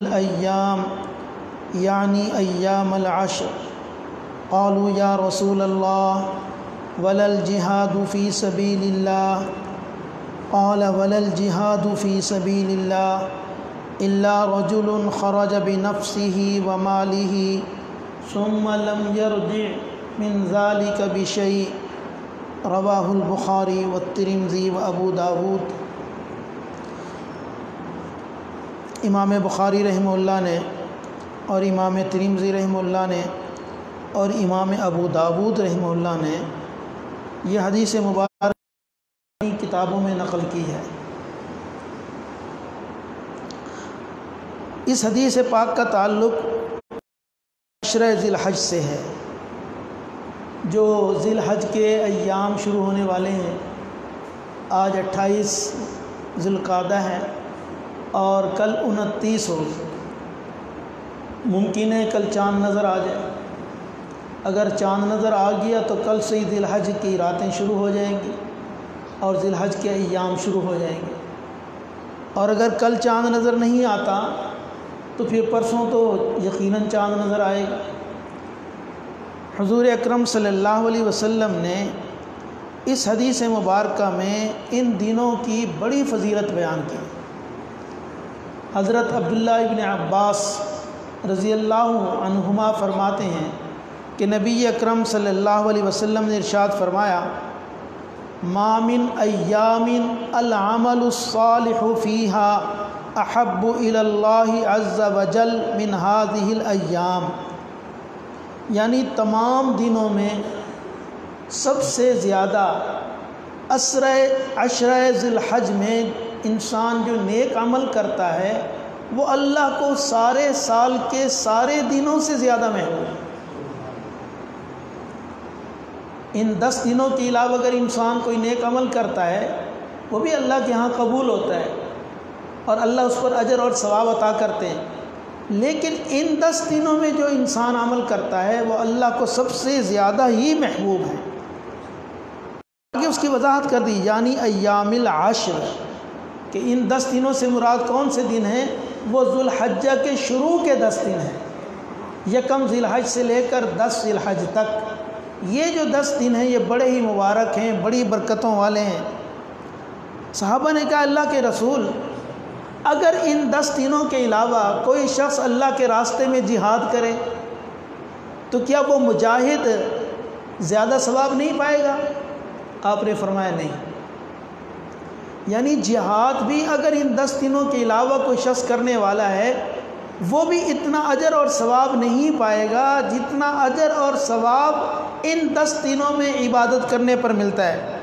अय्याम यानी अय्याम अशर क़ालू या रसूल अल्लाह वलल जिहादु फ़ी सबीलिल्लाह क़ाल वलल जिहादु फ़ी सबीलिल्लाह इल्ला रजुल खरज बिनफ्सिही व मालिही सुम्मा लम यरजि मिन ज़ालिक बिशै रवाहुल बुखारी व तिरमिज़ी व अबू दाऊद इमाम बुखारी रहमुल्लाह ने और इमाम तिरमिज़ी रहमुल्लाह ने और इमाम अबू दाऊद रहमुल्लाह ने यह हदीस मुबारक किताबों में नकल की है। इस हदीस पाक का ताल्लुक़ अशर ज़िलहज से है, जो ज़िलहज के अयाम शुरू होने वाले हैं। आज अट्ठाईस ज़िलक़ादा है। और कल उनतीस हो मुमकिन है कल चाँद नज़र आ जाए। अगर चाँद नज़र आ गया तो कल से ही दिलहज की रातें शुरू हो जाएँगी और दिलहज के अयाम शुरू हो जाएँगे। और अगर कल चाँद नज़र नहीं आता तो फिर परसों तो यकीनन चाँद नज़र आएगा। हजूर अकरम सल्लल्लाहु अलैहि वसल्लम ने इस हदीस मुबारक में इन दिनों की बड़ी फजीलत बयान की। हज़रत अब्दुल्ला इबन अब्बास रज़ी अल्लाह फरमाते हैं कि नबी अकरम सल्लल्लाहु अलैहि वसल्लम ने इरशाद फरमाया मामिन अयामिन अलामलफ़ीहा इलल्लाहि अज़्ज़ वजल मिन अयाम यानी तमाम दिनों में सबसे ज़्यादा असर अशर ज़िलहज में इंसान जो नेक अमल करता है, वो अल्लाह को सारे साल के सारे दिनों से ज़्यादा महबूब है। इन दस दिनों के अलावा अगर इंसान कोई नेक अमल करता है, वो भी अल्लाह के यहाँ कबूल होता है और अल्लाह उस पर अजर और सवाब अता करते हैं। लेकिन इन दस दिनों में जो इंसान अमल करता है, वो अल्लाह को सबसे ज़्यादा ही महबूब है। आगे उसकी वजाहत कर दी, यानी अयामिल आशर। कि इन दस दिनों से मुराद कौन से दिन हैं? वो जुलहज्जा के शुरू के दस दिन हैं। यकम ज़िलहज से लेकर दस ज़िलहज तक। ये जो दस दिन हैं, ये बड़े ही मुबारक हैं, बड़ी बरकतों वाले हैं। साहबा ने कहा, अल्लाह के रसूल, अगर इन दस दिनों के अलावा कोई शख्स अल्लाह के रास्ते में जिहाद करे तो क्या वो मुजाहिद ज़्यादा सवाब नहीं पाएगा? आपने फरमाया, नहीं। यानी जिहाद भी अगर इन दस दिनों के अलावा कोई शख्स करने वाला है, वो भी इतना अजर और सवाब नहीं पाएगा जितना अजर और सवाब इन दस दिनों में इबादत करने पर मिलता है।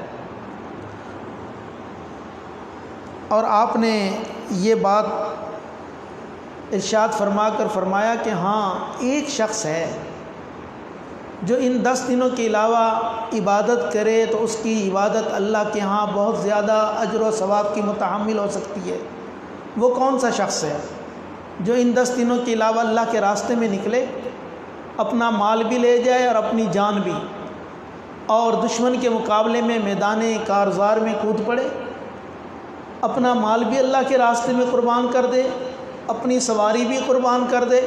और आपने ये बात इर्शाद फरमा कर फरमाया कि हाँ एक शख्स है जो इन दस दिनों के अलावा इबादत करे तो उसकी इबादत अल्लाह के यहाँ बहुत ज़्यादा अजर व सवाब की मुतहमल हो सकती है। वो कौन सा शख्स है जो इन दस दिनों के अलावा अल्लाह के रास्ते में निकले, अपना माल भी ले जाए और अपनी जान भी, और दुश्मन के मुकाबले में मैदान, कारजार में कूद पड़े, अपना माल भी अल्लाह के रास्ते में कुर्बान कर दे अपनी सवारी भी कुर्बान कर दे।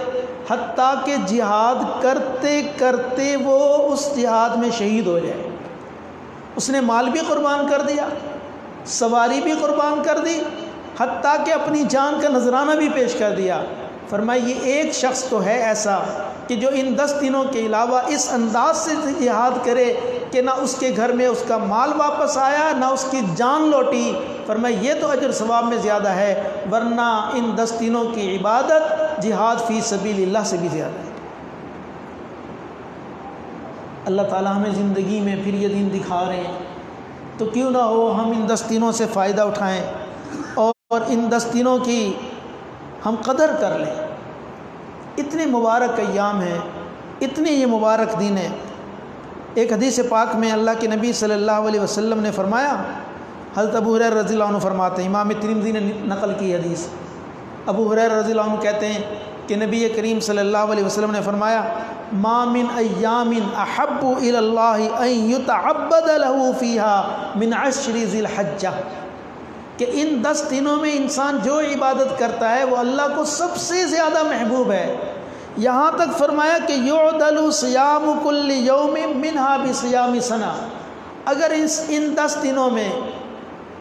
हती के जिहाद करते करते वो उस जिहाद में शहीद हो जाए। उसने माल भी कुर्बान कर दिया, सवारी भी कुर्बान कर दी हती के अपनी जान का नजराना भी पेश कर दिया। फरमाए, ये एक शख्स तो है ऐसा कि जो इन दस दिनों के अलावा इस अंदाज से जिहाद करे कि ना उसके घर में उसका माल वापस आया, ना उसकी जान लौटी। फरमाए, ये तो अजर सवाब में ज़्यादा है, वरना इन दस दिनों की इबादत जिहाद फ़ी सबील्ला से भी ज़्यादा है। अल्लाह ताला हमें ज़िंदगी में फिर ये दिन दिखा रहे हैं। तो क्यों ना हो हम इन दस दिनों से फ़ायदा उठाएँ और इन दस दिनों की हम कदर कर लें। इतने मुबारक अयाम हैं, इतने ये मुबारक दिन हैं। एक हदीस पाक में अल्लाह के नबी सल्लल्लाहु अलैहि वसल्लम ने फरमाया, हज़रत अबू हुरैर रज़ी फरमाते हैं, इमाम तिरमिज़ी ने नकल की हदीस। अबू हुरैर रज़ी कहते हैं कि नबी करीम सल्लल्लाहु अलैहि वसल्लम ने फरमाया मामिन अयामिन इलल्लाहि अन लहू फ़ीहा मिन अशरि ज़िलहज्जा। कि इन दस दिनों में इंसान जो इबादत करता है, वो अल्लाह को सबसे ज़्यादा महबूब है। यहाँ तक फरमाया कि योदलु सियाम कुल्ल योम मिनहा भी सियामी सना। अगर इस, इन दस दिनों में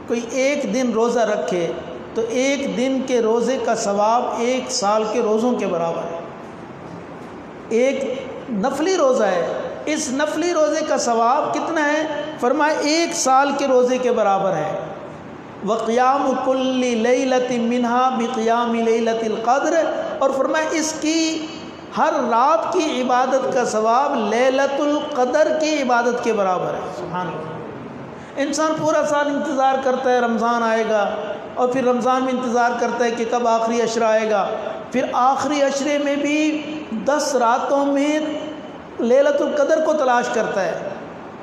कोई एक दिन रोज़ा रखे तो एक दिन के रोज़े का सवाब एक साल के रोज़ों के बराबर है। एक नफली रोज़ा है। इस नफली रोज़े का सवाब कितना है? फरमाए एक साल के रोज़े के बराबर है। वक़ियाम कुल्ली लती मिनहा बिक़ियाम लतिलक़द्र और फरमाए इसकी हर रात की इबादत का सवाब लतुल्क़दर की इबादत के बराबर है। सुबहान इंसान पूरा साल इंतज़ार करता है रमज़ान आएगा और फिर रमज़ान में इंतज़ार करता है कि कब आखिरी अशरा आएगा। फिर आखिरी अशरे में भी दस रातों में लतुल्क़दर को तलाश करता है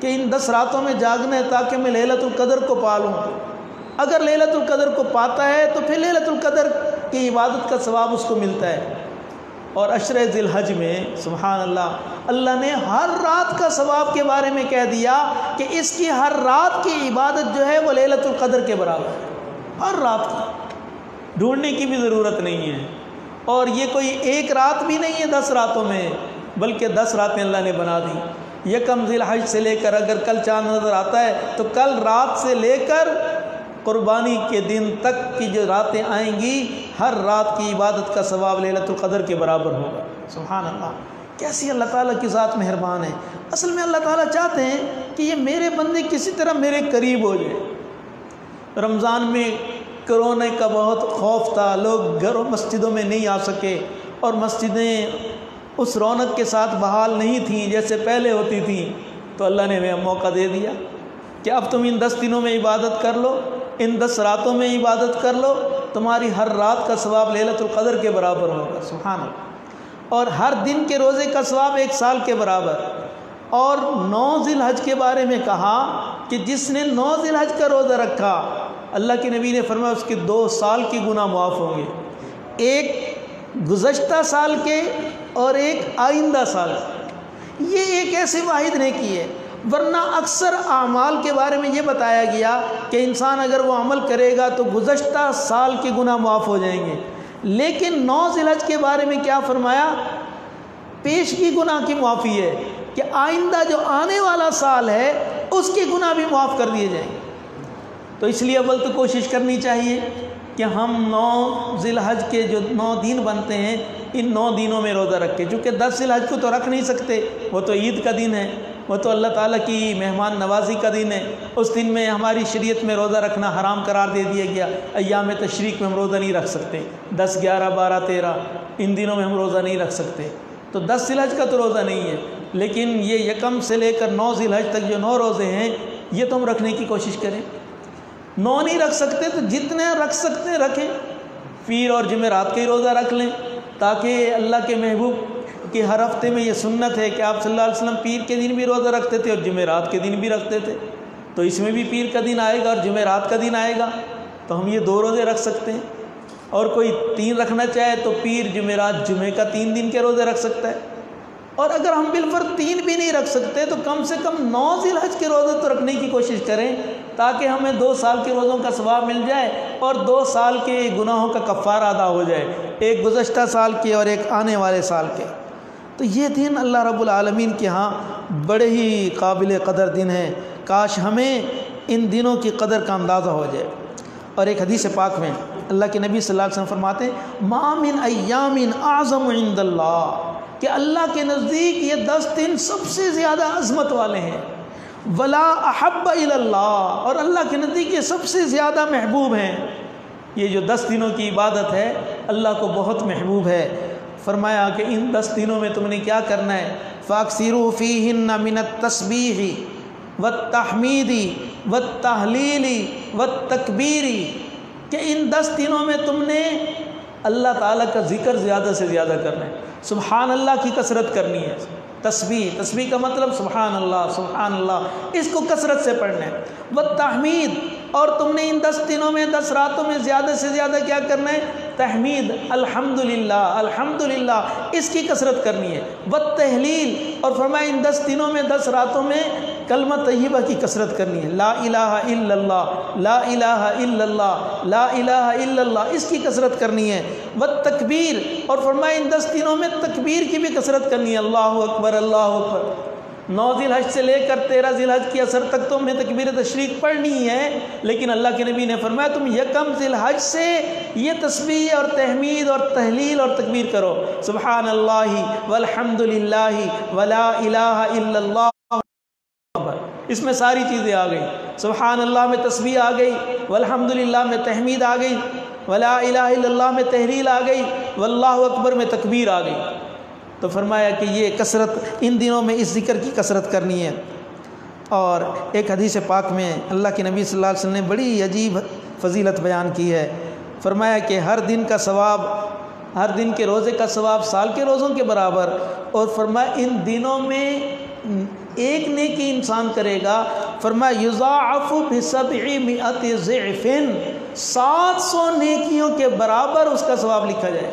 कि इन दस रातों में जागना है ताकि मैं लतुल्क़दर को पालूँ। अगर लतुल्क़दर को पाता है तो फिर लतुल्क़दर की इबादत का सवाब उसको मिलता है। और अशर हज में सुबहान अल्लाह अल्लाह ने हर रात का सवाब के बारे में कह दिया कि इसकी हर रात की इबादत जो है, वो लतुल्क़दर के बराबर है। हर रात की। ढूँढने की भी ज़रूरत नहीं है। और ये कोई एक रात भी नहीं है दस रातों में, बल्कि दस रातें अल्लाह ने बना दी। यकम हज से लेकर अगर कल चाँद नज़र आता है तो कल रात से लेकर क़ुरबानी के दिन तक की जो रातें आएँगी हर रात की इबादत का सवाब लतुल्क़दर के बराबर होगा। सुबहान अल्लाह कैसी अल्लाह ताला की ज़ात मेहरबान है। असल में अल्लाह ताला चाहते हैं कि ये मेरे बंदे किसी तरह मेरे करीब हो जाए। रमज़ान में कोरोना का बहुत खौफ था लोग घरों मस्जिदों में नहीं आ सके और मस्जिदें उस रौनक के साथ बहाल नहीं थी जैसे पहले होती थी। तो अल्लाह ने हमें मौका दे दिया कि अब तुम इन दस दिनों में इबादत कर लो इन दस रातों में इबादत कर लो, तुम्हारी हर रात का सवाब लतुल्क़दर के बराबर होगा सुहान और हर दिन के रोज़े का सवाब एक साल के बराबर। और नौ जिल हज के बारे में कहा कि जिसने नौ जिल हज का रोज़ा रखा, अल्लाह के नबी ने फरमाया, उसके दो साल के गुना मुआफ़ होंगे। एक गुज्त साल के और एक आइंदा साल ये एक ऐसे वाहिद ने की है वरना अक्सर अमाल के बारे में ये बताया गया कि इंसान अगर वो अमल करेगा तो गुज्त साल के गुना माफ़ हो जाएँगे। लेकिन नौ जिलज के बारे में क्या फरमाया? पेश की गुनाह की माफ़ी है कि आइंदा जो आने वाला साल है, उसके गुना भी माफ़ कर दिए जाएँगे। तो इसलिए अव्वल तो कोशिश करनी चाहिए कि हम नौ जिलहज के जो नौ दिन बनते हैं, इन नौ दिनों में रोज़ा रखें। चूँकि दस जिलहज को तो रख नहीं सकते, वो तो ईद का दिन है। वो तो अल्लाह ताला की मेहमान नवाजी का दिन है। उस दिन में हमारी शरीयत में रोज़ा रखना हराम करार दे दिया गया। अयाम तशरीक में हम रोज़ा नहीं रख सकते। दस, ग्यारह, बारह, तेरह, इन दिनों में हम रोज़ा नहीं रख सकते। तो दस जिलहज का तो रोज़ा नहीं है। लेकिन ये यकम से लेकर नौ जिलहज तक जो नौ रोज़े हैं, ये तो हम रखने की कोशिश करें। नौ नहीं रख सकते तो जितने रख सकते रखें। पीर और जुमेरात का ही रोज़ा रख लें, ताकि अल्लाह के महबूब कि हर हफ़्ते में ये सुन्नत है कि आप सल्लल्लाहु अलैहि वसल्लम पीर के दिन भी रोज़ा रखते थे और जुमेरात के दिन भी रखते थे। तो इसमें भी पीर का दिन आएगा और जुमेरात का दिन आएगा। तो हम ये दो रोज़े रख सकते हैं। और कोई तीन रखना चाहे तो पीर, जुमेरात, जुमे का तीन दिन के रोज़े रख सकता है। और अगर हम बिलफर तीन भी नहीं रख सकते तो कम से कम नौ जिलहज के रोज़े तो रखने की कोशिश करें, ताकि हमें दो साल के रोज़ों का स्वाब मिल जाए और दो साल के गुनाहों का कफ़ार अदा हो जाए, एक गुज्त साल के और एक आने वाले साल के। तो ये दिन अल्लाह रब्बुल आलमीन के यहाँ बड़े ही काबिल कदर दिन है। काश हमें इन दिनों की कदर का अंदाज़ा हो जाए। और एक हदीस पाक में अल्लाह के नबी सल्लल्लाहु अलैहि वसल्लम फरमाते मामिन अयामिन आज़म इंदल्ला कि अल्लाह के नज़दीक ये दस दिन सबसे ज़्यादा अजमत वाले हैं। वला अहब अल्लाह और अल्लाह के नज़दीक ये सबसे ज़्यादा महबूब हैं। ये जो दस दिनों की इबादत है, अल्लाह को बहुत महबूब है। फरमाया कि इन दस दिनों में तुमने क्या करना है? फ़ाकसिरू फ़ी मिनत तस्बीही व तहमीदी व तहलीली व तकबीरी। कि इन दस दिनों में तुमने अल्लाह ताला का ज़िक्र ज़्यादा से ज़्यादा करना है। सुबहान अल्लाह की कसरत करनी है। तस्वीर तस्वीर का मतलब सुबहान अल्लाह सुबहान अल्लाह इसको कसरत से पढ़ना है। व तहमीद, और तुमने इन दस दिनों में, दस रातों में ज़्यादा से ज़्यादा क्या करना है? तहमीद, अल्हम्दुलिल्लाह अल्हम्दुलिल्लाह, इसकी कसरत करनी है। व तहलील, और फरमाए इन दस दिनों में, दस रातों में कलमा तय्यबा की कसरत करनी है। ला इलाहा इल्लल्लाह, ला इलाहा इल्लल्लाह, ला इलाहा इल्लल्लाह, इसकी कसरत करनी है। व तकबीर, और फरमाए इन दस दिनों में तकबीर की भी कसरत करनी है। अल्लाह अकबर अल्लाह अकबर। नौ जिल हज से लेकर तेरह जिल हज की असर तक तो हमें तकबीर तशरीक पढ़नी है, लेकिन अल्लाह के नबी ने फरमाया, तुम यकम जिल हज से ये तस्वीर और तहमीद और तहलील और तकबीर करो। सुबहान अल्लाह वलहमदिल्ला वला इसमें सारी चीज़ें आ गई। सुबहान अल्लाह में तस्वीर आ गई वलहमदिल्ला में तहमीद आ गई, वला में तहरील आ गई, वल्लाह अकबर में तकबीर आ गई। तो फरमाया कि ये कसरत इन दिनों में इस ज़िक्र की कसरत करनी है। और एक हदीस पाक में अल्लाह के नबी सल्लल्लाहु अलैहि वसल्लम ने बड़ी अजीब फजीलत बयान की है। फरमाया कि हर दिन का सवाब, हर दिन के रोज़े का सवाब साल के रोज़ों के बराबर। और फरमाया, इन दिनों में एक नेकी इंसान करेगा। फरमाया युज़ाफ़िन सात सौ नेकियों के बराबर उसका सवाब लिखा जाए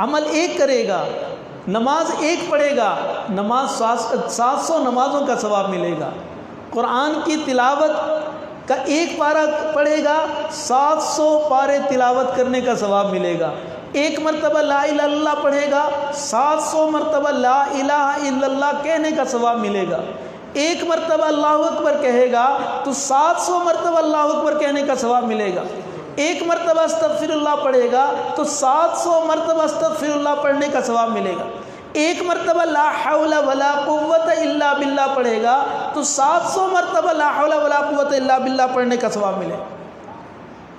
अमल एक करेगा, नमाज़ एक पढ़ेगा, नमाज़ सात सौ नमाज़ों का सवाब मिलेगा। कुरान की तिलावत का एक पारा पढ़ेगा, सात सौ पारे तिलावत करने का सवाब मिलेगा। एक मरतबा ला इला पढ़ेगा, सात सौ मरतबा ला इला कहने का सवाब मिलेगा। एक मरतबा अल्लाह अकबर कहेगा तो सात सौ मरतबा अल्लाह अकबर कहने का सवाब मिलेगा। एक मरतबा अस्तफ़िरल्ला पढ़ेगा तो सात सौ मरतबा अस्तफ़िरल्ला पढ़ने का सवाब मिलेगा। एक मरतबा ला हौला वला कुव्वत इल्ला बिल्ला पढ़ेगा तो सात सौ मरतबा ला हौला वला कुव्वत इल्ला बिल्ला पढ़ने का सवाब मिलेगा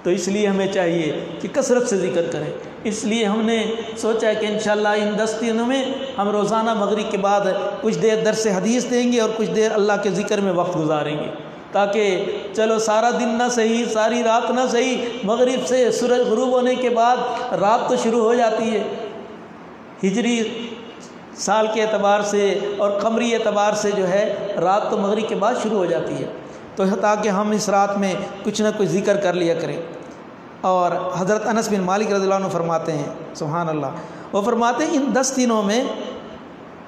तो इसलिए हमें चाहिए कि कसरत से ज़िक्र करें। इसलिए हमने सोचा कि इन इन दस दिनों में हम रोज़ाना मगरिब के बाद कुछ देर दर से हदीस देंगे और कुछ देर अल्लाह के ज़िक्र में वक्त गुजारेंगे। ताकि, चलो सारा दिन ना सही, सारी रात ना सही, मगरिब से सूरज गरूब होने के बाद रात तो शुरू हो जाती है। हिजरी साल के अतबार से और कमरी एतबार से जो है, रात तो मगरिब के बाद शुरू हो जाती है। तो ताकि हम इस रात में कुछ ना कुछ ज़िक्र कर लिया करें। और हज़रत अनस बिन मालिक रज़ी फरमाते हैं सुबहान अल्लाह वो फरमाते हैं, इन दस दिनों में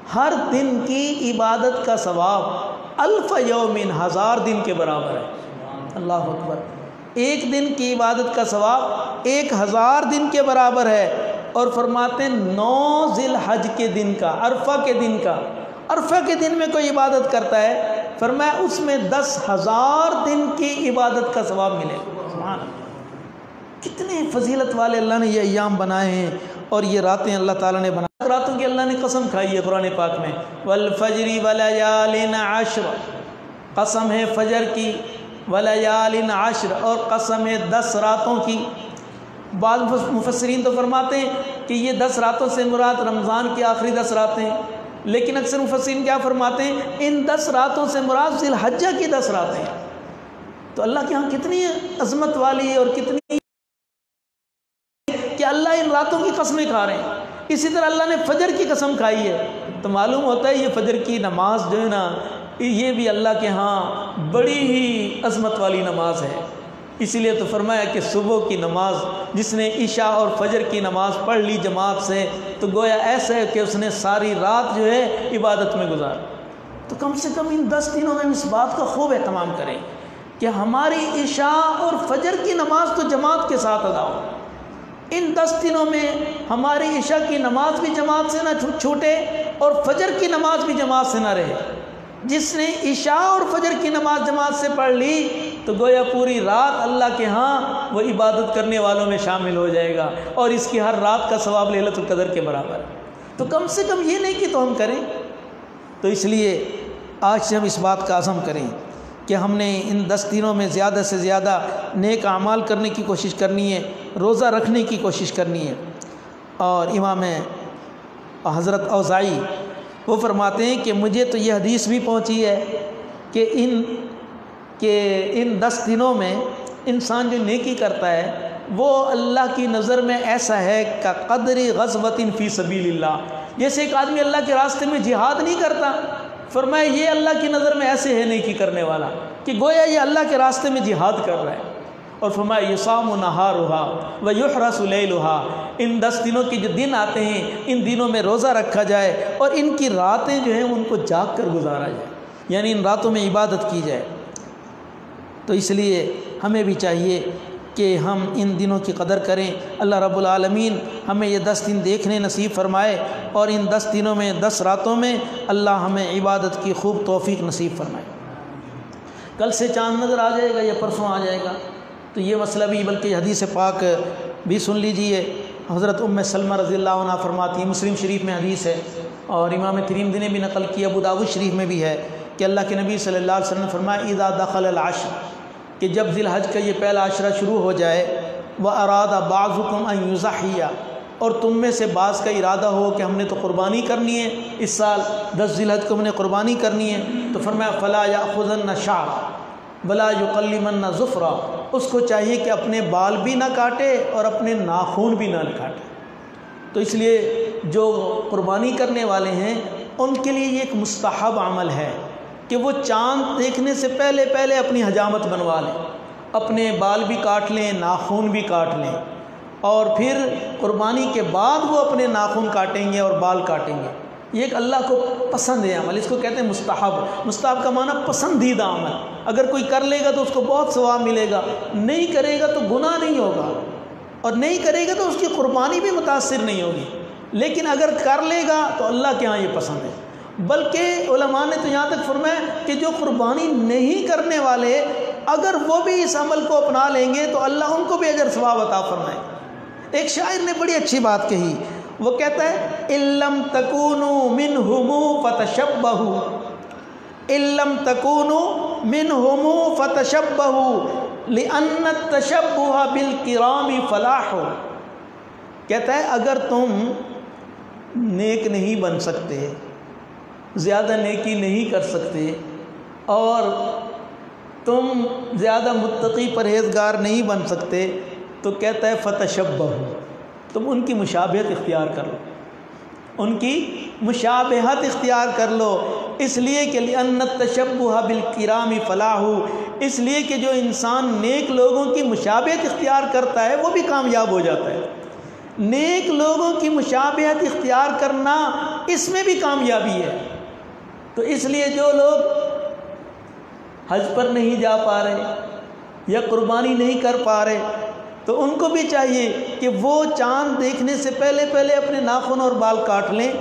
हर दिन की इबादत का सवाब अल्फ़ यौमिन, हज़ार दिन के बराबर है। अल्लाह अकबर। एक दिन की इबादत का सवाब एक हज़ार दिन के बराबर है। और फरमाते नौ जिल हज के दिन का, अरफा के दिन का। अरफा के दिन में कोई इबादत करता है? फरमाया, उसमें दस हज़ार दिन की इबादत का सवाब मिलेगा। कितने फजीलत वाले अल्लाह ने ये अयाम बनाए हैं और ये रातें अल्लाह ताला ने बना रातों की अल्लाह ने कसम खाई है कुरान पाक में। वल फजरी वलयालिन आशर। कसम है फजर की, वलयालिन आशर और कसम है दस रातों की। बाद मुफसरीन तो फरमाते हैं कि ये दस रातों से मुराद रमज़ान की आखिरी दस रातें हैं। लेकिन अक्सर मुफसरीन क्या फरमाते हैं? इन दस रातों से मुराद हज्जा की दस रातें तो अल्लाह के यहाँ कितनी अजमत वाली और कितनी कि अल्लाह इन रातों की कस्में खा रहे हैं। इसी तरह अल्लाह ने फजर की कसम खाई है। तो मालूम होता है ये फजर की नमाज़ जो है ना, ये भी अल्लाह के यहाँ बड़ी ही अजमत वाली नमाज़ है। इसीलिए तो फरमाया कि सुबह की नमाज़, जिसने ईशा और फजर की नमाज़ पढ़ ली जमात से तो गोया ऐसा है कि उसने सारी रात जो है इबादत में गुजार। तो कम से कम इन दस दिनों में इस बात का खूब एहतमाम करें कि हमारी ईशा और फजर की नमाज़ तो जमात के साथ अदा हो। इन दस दिनों में हमारी ईशा की नमाज़ भी जमात से ना छूटे और फजर की नमाज़ भी जमात से ना रहे। जिसने ईशा और फजर की नमाज़ जमात से पढ़ ली तो गोया पूरी रात अल्लाह के यहाँ वो इबादत करने वालों में शामिल हो जाएगा और इसकी हर रात का सवाब ललतुल्कदर के बराबर तो कम से कम ये नहीं कि तो हम करें तो इसलिए आज से हम इस बात का आज़म करें कि हमने इन दस दिनों में ज़्यादा से ज़्यादा नेक अमाल करने की कोशिश करनी है रोज़ा रखने की कोशिश करनी है। और इमाम हज़रत अवज़ाई वो फरमाते हैं कि मुझे तो ये हदीस भी पहुँची है कि इन, के इन दस दिनों में इंसान जो नेकी करता है, वो अल्लाह की नज़र में ऐसा है का कदर गज़बतिन फ़ी सबील जैसे एक आदमी अल्लाह के रास्ते में जिहाद नहीं करता, फरमाए, ये अल्लाह की नज़र में ऐसे है नहीं की करने वाला कि गोया ये अल्लाह के रास्ते में जिहाद कर रहा है। और फरमाए युसाम नहार रुहा व युहरा इन दस दिनों के जो दिन आते हैं, इन दिनों में रोज़ा रखा जाए और इनकी रातें जो हैं, उनको जाग कर गुजारा जाए। यानी इन रातों में इबादत की जाए। तो इसलिए हमें भी चाहिए कि हम इन दिनों की कदर करें। अल्लाह रब्बुल आलमीन हमें ये दस दिन देखने नसीब फरमाए और इन दस दिनों में, दस रातों में अल्लाह हमें इबादत की खूब तोफ़ी नसीब फरमाए। कल से चाँद नज़र आ जाएगा या परसों आ जाएगा? तो ये मसला भी, बल्कि हदीस पाक भी सुन लीजिए। हज़रत उम सलमा रज़ी अल्लाह फरमाती मुस्लिम शरीफ में हदीस है, और इमाम तरीम दिन भी नकल किया अबू दाऊद शरीफ में भी है, कि अल्लाह के नबी सल्लल्लाहु अलैहि फरमाया इदा दखल आशर कि जब हज का ये पहला आशरा शुरू हो जाए वह अरादा बाज़ुकुम अयुज़ाहिया और तुम में से बाज़ का इरादा हो कि हमने तो क़ुरबानी करनी है, इस साल दस हज को हमने क़ुरबानी करनी है तो फरमाया, फ़ला या खुदन शाह बला युकलमन ज़ुफ़रा। उसको चाहिए कि अपने बाल भी ना काटे और अपने नाखून भी ना काटे। तो इसलिए जो क़ुरबानी करने वाले हैं, उनके लिए ये एक मुस्तहब अमल है कि वो चाँद देखने से पहले पहले अपनी हजामत बनवा लें, अपने बाल भी काट लें, नाखून भी काट लें, और फिर कुर्बानी के बाद वो अपने नाखून काटेंगे और बाल काटेंगे। ये एक अल्लाह को पसंद है अमल, इसको कहते हैं मुस्तहब। मुस्तहब का माना पसंदीदा अमल। अगर कोई कर लेगा तो उसको बहुत सवाब मिलेगा। नहीं करेगा तो गुनाह नहीं होगा। और नहीं करेगा तो उसकी कुर्बानी भी मुतासर नहीं होगी। लेकिन अगर कर लेगा तो अल्लाह के यहाँ ये पसंद है। बल्कि ने तो यहाँ तक फरमाया कि जो कुर्बानी नहीं करने वाले, अगर वो भी इस अमल को अपना लेंगे तो अल्लाह उनको भी अजर सवाब अता फरमाए। एक शायर ने बड़ी अच्छी बात कही वो कहता है, इल्लम तकूनु मिन हमू फतशबहू इल्लम तकूनु मिन हमू फतशबहू लिअन्न तशब्बुह बिल किरामी फलाह। कहता है, अगर तुम नेक नहीं बन सकते, ज़्यादा नेकी नहीं कर सकते, और तुम ज़्यादा मुत्तकी परहेजगार नहीं बन सकते तो कहता है फ़तशब तुम उनकी मुशाबहत इख्तियार कर लो। उनकी मुशाबहत इख्तियार कर लो। इसलिए कि अन्नत तशबुहा बिलकिरामी फ़लाहू। इसलिए कि जो इंसान नेक लोगों की मुशाबहत इख्तियार करता है, वो भी कामयाब हो जाता है। नेक लोगों की मुशाबहत इख्तियार करना इसमें भी कामयाबी है। तो इसलिए जो लोग हज पर नहीं जा पा रहे या कुर्बानी नहीं कर पा रहे तो उनको भी चाहिए कि वो चाँद देखने से पहले पहले अपने नाखून और बाल काट लें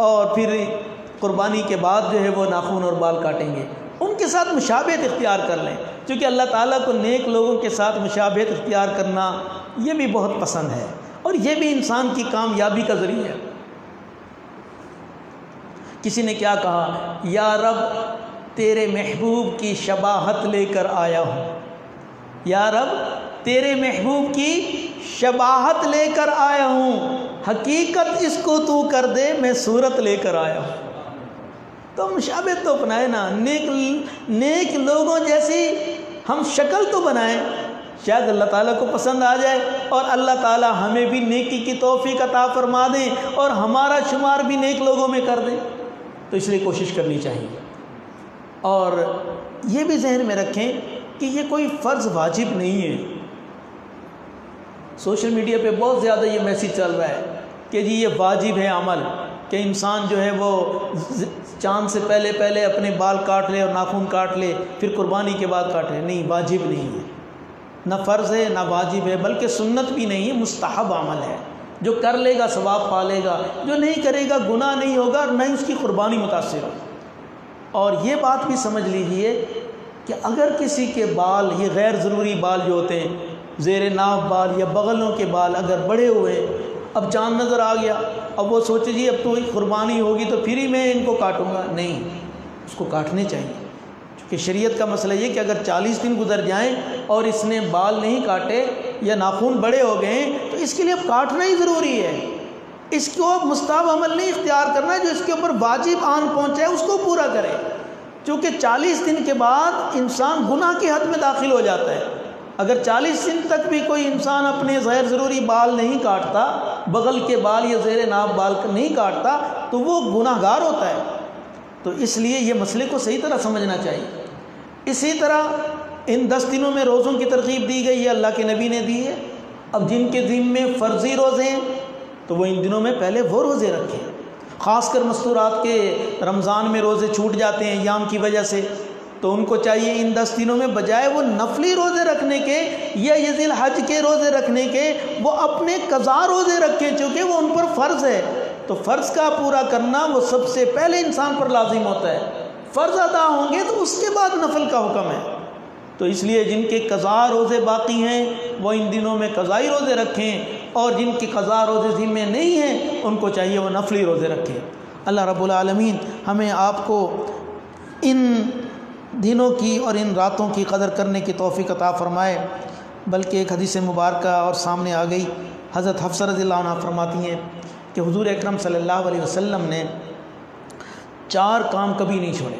और फिर कुर्बानी के बाद जो है वो नाखून और बाल काटेंगे। उनके साथ मुशाबत इख्तियार कर लें, क्योंकि अल्लाह ताला को नेक लोगों के साथ मुशाबत इख्तियार करना ये भी बहुत पसंद है और ये भी इंसान की कामयाबी का ज़रिया है। किसी ने क्या कहा, या रब, तेरे महबूब की शबाहत लेकर आया हूँ। या रब तेरे महबूब की शबाहत लेकर आया हूँ। हकीकत इसको तू कर दे, मैं सूरत लेकर आया हूँ। तो शाबित तो अपनाए ना, नेक नेक लोगों जैसी हम शक्ल तो बनाएँ। शायद अल्लाह ताला को पसंद आ जाए और अल्लाह ताला हमें भी नेकी की तोफ़ी का फरमा दें और हमारा शुमार भी नेक लोगों में कर दें। तो इसलिए कोशिश करनी चाहिए। और ये भी जहन में रखें कि ये कोई फ़र्ज़ वाजिब नहीं है। सोशल मीडिया पे बहुत ज़्यादा ये मैसेज चल रहा है कि जी ये वाजिब है अमल, कि इंसान जो है वो चाँद से पहले पहले अपने बाल काट ले और नाखून काट ले, फिर कुर्बानी के बाद काट ले। नहीं, वाजिब नहीं है। ना फ़र्ज़ है, ना वाजिब है, बल्कि सुन्नत भी नहीं है, मुस्तहब अमल है। जो कर लेगा, सवाब पा लेगा, जो नहीं करेगा, गुनाह नहीं होगा, और नहीं उसकी कुर्बानी मुतासर हो। और ये बात भी समझ लीजिए कि अगर किसी के बाल, ये गैर ज़रूरी बाल जो होते हैं जेर नाव बाल या बगलों के बाल अगर बड़े हुए, अब चाँद नज़र आ गया। अब वो सोचे, जी, अब तो कुर्बानी होगी तो फिर ही मैं इनको काटूँगा। नहीं, उसको काटने चाहिए। क्योंकि शरीयत का मसला ये कि अगर 40 दिन गुजर जाएँ और इसने बाल नहीं काटे या नाखून बड़े हो गए तो इसके लिए अब काटना ही ज़रूरी है। इसको मुस्ताब अमल नहीं इख्तियार करना है, जो इसके ऊपर वाजिब आन पहुँचे, उसको पूरा करें। क्योंकि 40 दिन के बाद इंसान गुनाह के हद में दाखिल हो जाता है। अगर 40 दिन तक भी कोई इंसान अपने गैर ज़रूरी बाल नहीं काटता, बगल के बाल या जेर नाब बाल नहीं काटता तो वो गुनाहगार होता है। तो इसलिए ये मसले को सही तरह समझना चाहिए। इसी तरह इन दस दिनों में रोज़ों की तरकीब दी गई है, अल्लाह के नबी ने दी है। अब जिनके दिन में फ़र्ज़ी रोज़े हैं तो वो इन दिनों में पहले वो रोज़े रखें। ख़ासकर मस्तूरात के रमज़ान में रोज़े छूट जाते हैं, याम की वजह से। तो उनको चाहिए इन दस दिनों में बजाय वो नफली रोज़े रखने के या यजिल हज के रोज़े रखने के, वो अपने कज़ा रोज़े रखें, चूँकि वो उन पर फ़र्ज़ है। तो फ़र्ज़ का पूरा करना वो सबसे पहले इंसान पर लाजिम होता है। फ़र्ज़ अदा होंगे तो उसके बाद नफल का हुक्म है। तो इसलिए जिनके कज़ा रोज़े बाकी हैं, वो इन दिनों में कज़ाई रोज़े रखें और जिनके कज़ा रोज़े ज़िम्मे नहीं हैं, उनको चाहिए वो नफली रोज़े रखें। अल्लाह रब्बुल आलमीन हमें आपको इन दिनों की और इन रातों की कदर करने की तोफ़ी अता फ़रमाए, बल्कि एक हदीस मुबारक और सामने आ गई। हज़रत हफ्सर रज़ील्ला फरमाती हैं कि हजूर अक्रम अलैहि वसल्लम ने चार काम कभी नहीं छोड़े।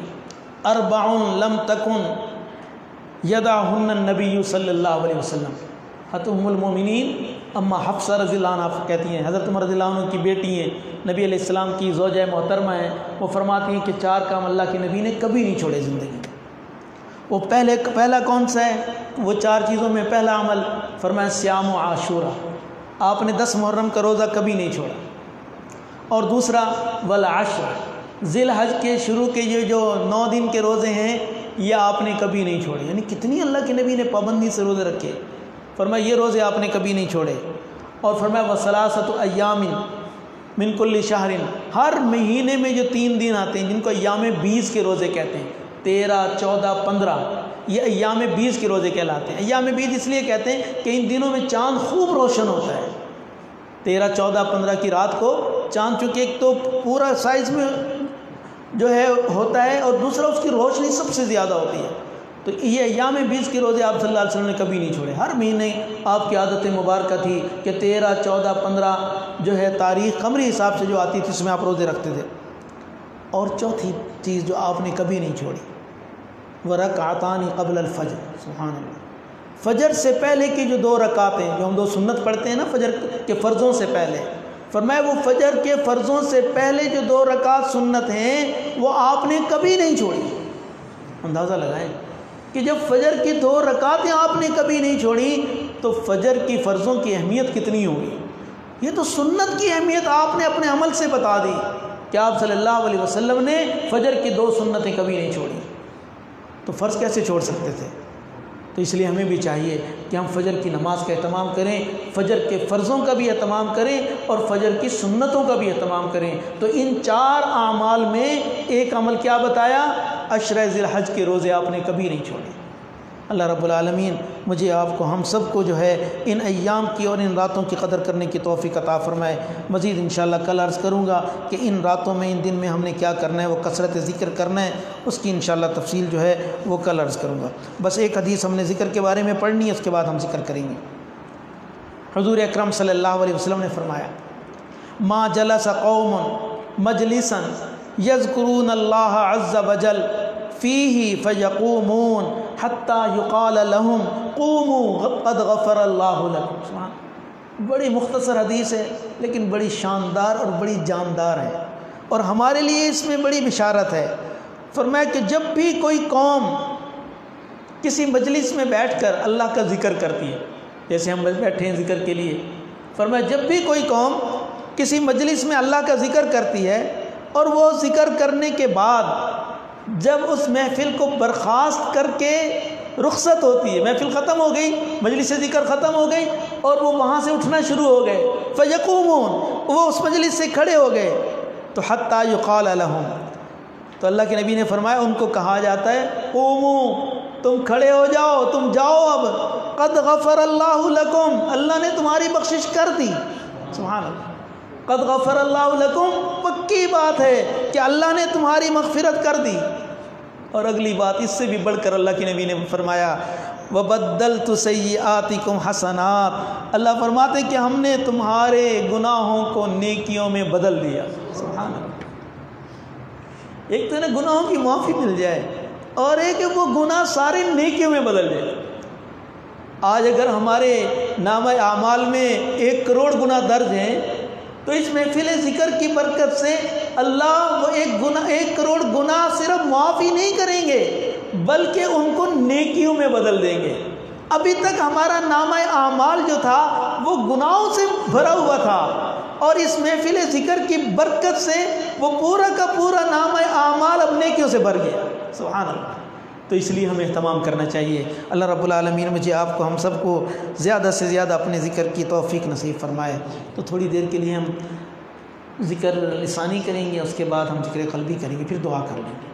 अरबाउन लम तकुन यदा नबी सल्लल्लाहु अलैहि वसल्लम। हतुमुलमिन अम्मा हफ्सा रज़ील्ला कहती हैं, हज़रत उमर की बेटी हैं, नबी अलैहिस्सलाम की जोज मोहतरमा हैं। वो फरमाती हैं कि चार काम अल्लाह के नबी ने कभी नहीं छोड़े ज़िंदगी। वो पहले, पहला कौन सा है? वो चार चीज़ों में पहला अमल, फरमाया श्याम व आशूरा। आपने दस मुहर्रम का रोज़ा कभी नहीं छोड़ा। और दूसरा, वल आशर। ज़िल हज के शुरू के ये जो नौ दिन के रोज़े हैं, ये आपने कभी नहीं छोड़े। यानी कितनी अल्लाह के नबी ने पाबंदी से रोज़े रखे। फरमाया, ये रोज़े आपने कभी नहीं छोड़े। और फरमाया वसलासत अयामिन मिनकुल्ली शाहरिन। हर महीने में जो तीन दिन आते हैं, जिनको अयाम बीस के रोज़े कहते हैं। तेरह, चौदह, पंद्रह। ये अयाम बीस के रोज़े कहलाते हैं। अयाम बीस इसलिए कहते हैं कि इन दिनों में चाँद खूब रोशन होता है। तेरह, चौदह, पंद्रह की रात को चाँद चूँकि एक तो पूरा साइज़ में जो है होता है और दूसरा उसकी रोशनी सबसे ज़्यादा होती है। तो ये अयाम बीस के रोज़े आप सल्लल्लाहु अलैहि वसल्लम ने कभी नहीं छोड़े। हर महीने आपकी आदत मुबारक थी कि तेरह, चौदह, पंद्रह जो है तारीख़ कमरी हिसाब से जो आती थी उसमें आप रोज़े रखते थे। और चौथी चीज़ जो आपने कभी नहीं छोड़ी, वह रकातानी कबल फ़जर सुबहान फ़जर से पहले की जो दो रकातें जो हम दो सुन्नत पढ़ते हैं ना, फजर के फ़र्ज़ों से पहले फरमाए वो फजर के फ़र्ज़ों से पहले जो दो रकात सुन्नत हैं, वो आपने कभी नहीं छोड़ी। अंदाज़ा लगाएँ कि जब फजर की दो रकातें आपने कभी नहीं छोड़ी तो फजर की फ़र्ज़ों की अहमियत कितनी होगी? ये तो सुन्नत की अहमियत आपने अपने अमल से बता दी। कि आप सल्लल्लाहु अलैहि वसल्लम ने फजर की दो सुन्नतें कभी नहीं छोड़ी। तो फ़र्ज़ कैसे छोड़ सकते थे? तो इसलिए हमें भी चाहिए कि हम फ़जर की नमाज़ का अहतमाम करें, फ़जर के फ़र्ज़ों का भी अहतमाम करें और फ़जर की सुन्नतों का भी अहतमाम करें। तो इन चार आमाल में एक अमल क्या बताया? अशर हज के रोज़े आपने कभी नहीं छोड़े। अल्लाह रब्बुल आलमीन, मुझे आपको हम सबको जो है इन अयाम की और इन रातों की कदर करने की तोफ़ी अता फ़रमाए। मज़ीद इन कल अर्ज़ करूँगा कि इन रातों में, इन दिन में हमने क्या करना है, वो कसरत ज़िक्र करना है, उसकी इन तफसील जो है वो कल अर्ज़ करूँगा। बस एक हदीस हमने ज़िक्र के बारे में पढ़नी है, उसके बाद हम ज़िक्र करेंगे। हजूर अक्रम सल्ला वसम ने फरमाया, माँ जलस कौम मजलिसन यज़करून अल्लाह अज़्ज़ वजल फ़ी फ़यकूमून हत्ता युकाल लहुम बड़ी मुख्तसर हदीस है, लेकिन बड़ी शानदार और बड़ी जानदार है। और हमारे लिए इसमें बड़ी बिशारत है। फरमाया कि जब भी कोई कौम किसी मजलिस में बैठकर अल्लाह का ज़िक्र करती है, जैसे हम बैठे हैं ज़िक्र के लिए, फरमाया जब भी कोई कौम किसी मजलिस में अल्लाह का ज़िक्र करती है, और वो ज़िक्र करने के बाद जब उस महफ़िल को बर्खास्त करके रुखसत होती है, महफ़िल ख़त्म हो गई, मजलिस ज़िक्र ख़त्म हो गई, और वो वहाँ से उठना शुरू हो गए, फ़यकूमून, वो उस मजलिस से खड़े हो गए तो हत्ता युकाल तो अल्लाह के नबी ने फरमाया, उनको कहा जाता है ओमू तुम खड़े हो जाओ, तुम जाओ अब, कद गफ़र अल्लाह अल्लाह ने तुम्हारी बख्शिश कर दी। सुबहान कद गफ़र अल्लाकुम पक्की बात है कि अल्लाह ने तुम्हारी मगफिरत कर दी। और अगली बात, इससे भी बढ़कर अल्लाह के नबी ने फरमाया व बदल तो सही आती कुम हसनात। अल्लाह फरमाते कि हमने तुम्हारे गुनाहों को नेकियों में बदल दिया। एक तो ना गुनाहों की माफ़ी मिल जाए, और एक वो गुनाह सारे नेकियों में बदल जाए आज अगर हमारे नाम आमाल में एक करोड़ गुना दर्ज हैं तो इस महफिल ज़िक्र की बरकत से अल्लाह वो एक गुना, एक करोड़ गुना सिर्फ़ माफ़ी नहीं करेंगे, बल्कि उनको नेकियों में बदल देंगे। अभी तक हमारा नाम आमाल जो था, वो गुनाहों से भरा हुआ था। और इस महफिल ज़िक्र की बरकत से वो पूरा का पूरा नाम आमाल अब नेकियों से भर गया? सुबहान तो इसलिए हमें अहतमाम करना चाहिए। अल्लाह रब्लमीन मुझे आपको, हम सबको ज़्यादा से ज़्यादा अपने ज़िक्र की तोफ़ी नसीब फरमाए। तो थोड़ी देर के लिए हम ज़िक्र लसानी करेंगे, उसके बाद हम ज़िक्र कल्बी करेंगे, फिर दुआ कर लेंगे